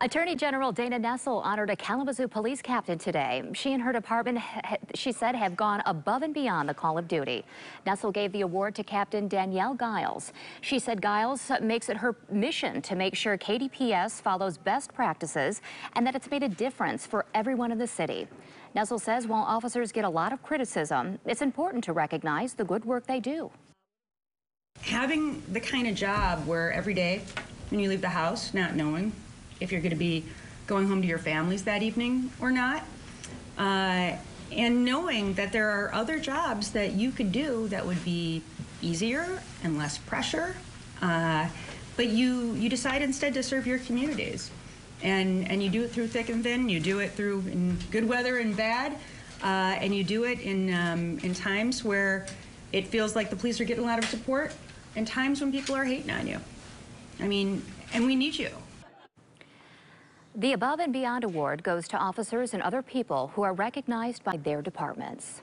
Attorney General Dana Nessel honored a Kalamazoo police captain today. She and her department, she said, have gone above and beyond the call of duty. Nessel gave the award to Captain Danielle Giles. She said Giles makes it her mission to make sure KDPS follows best practices and that it's made a difference for everyone in the city. Nessel says while officers get a lot of criticism, it's important to recognize the good work they do. Having the kind of job where every day when you leave the house, not knowing if you're going to be going home to your families that evening or not. Uh, and knowing that there are other jobs that you could do that would be easier and less pressure, uh, but you you decide instead to serve your communities, and and you do it through thick and thin. You do it through good weather and bad, uh, and you do it in um, in times where it feels like the police are getting a lot of support, and times when people are hating on you. I mean, and we need you. The Above and Beyond Award goes to officers and other people who are recognized by their departments.